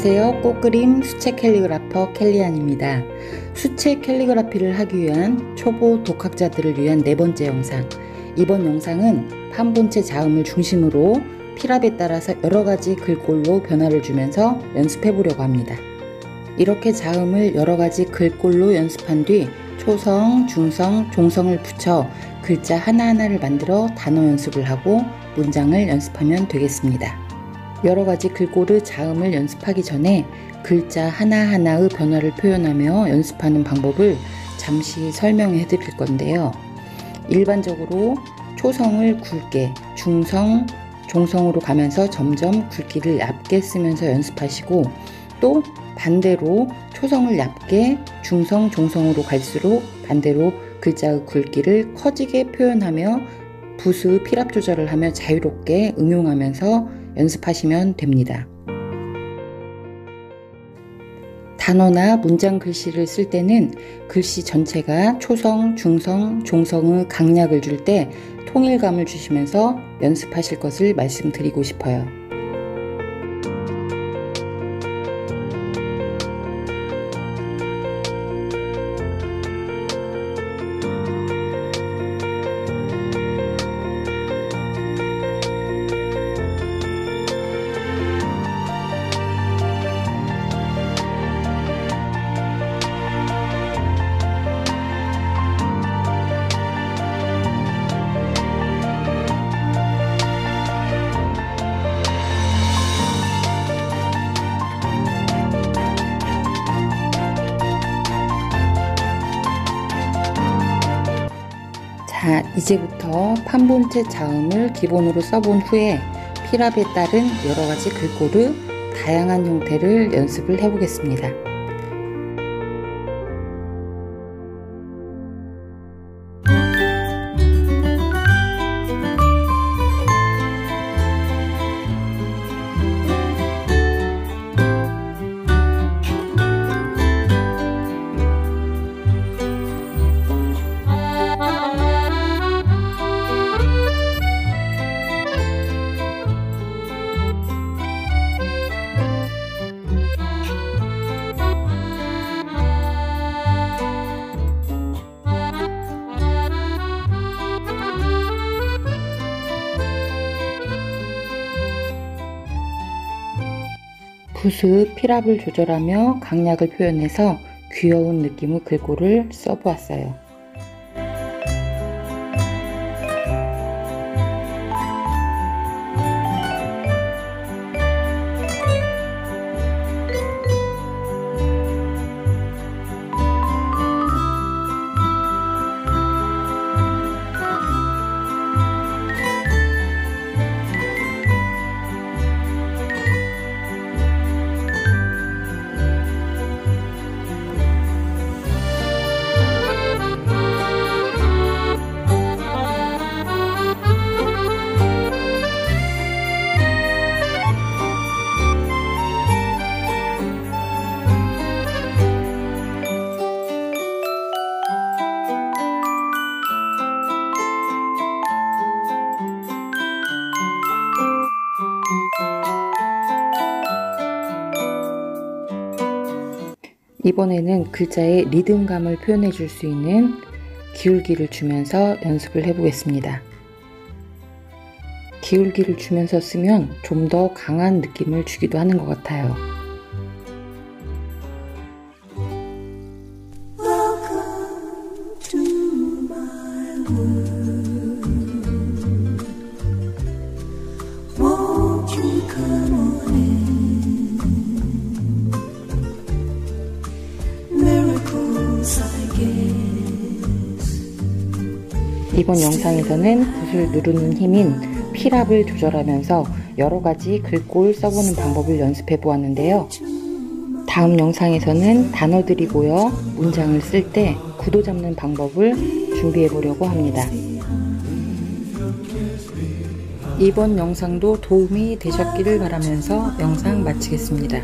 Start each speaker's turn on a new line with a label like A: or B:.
A: 안녕하세요. 꽃그림 수채 캘리그라퍼 켈리안입니다. 수채 캘리그라피를 하기 위한 초보 독학자들을 위한 네 번째 영상. 이번 영상은 판본체 자음을 중심으로 피랍에 따라서 여러 가지 글꼴로 변화를 주면서 연습해 보려고 합니다. 이렇게 자음을 여러 가지 글꼴로 연습한 뒤 초성, 중성, 종성을 붙여 글자 하나하나를 만들어 단어 연습을 하고 문장을 연습하면 되겠습니다. 여러 가지 글꼴의 자음을 연습하기 전에 글자 하나하나의 변화를 표현하며 연습하는 방법을 잠시 설명해 드릴 건데요. 일반적으로 초성을 굵게, 중성, 종성으로 가면서 점점 굵기를 얇게 쓰면서 연습하시고 또 반대로 초성을 얇게 중성, 종성으로 갈수록 반대로 글자의 굵기를 커지게 표현하며 부수의 필압 조절을 하며 자유롭게 응용하면서 연습하시면 됩니다. 단어나 문장 글씨를 쓸 때는 글씨 전체가 초성, 중성, 종성의 강약을 줄 때 통일감을 주시면서 연습하실 것을 말씀드리고 싶어요. 자, 이제부터 판본체 자음을 기본으로 써본 후에 피랍에 따른 여러가지 글꼴의 다양한 형태를 연습을 해보겠습니다. 붓의 피랍을 조절하며 강약을 표현해서 귀여운 느낌의 글꼴을 써보았어요. 이번에는 글자의 리듬감을 표현해 줄 수 있는 기울기를 주면서 연습을 해 보겠습니다. 기울기를 주면서 쓰면 좀 더 강한 느낌을 주기도 하는 것 같아요. 이번 영상에서는 붓을 누르는 힘인 피랍을 조절하면서 여러가지 글꼴 써보는 방법을 연습해 보았는데요. 다음 영상에서는 단어들이 모여 문장을 쓸 때 구도 잡는 방법을 준비해 보려고 합니다. 이번 영상도 도움이 되셨기를 바라면서 영상 마치겠습니다.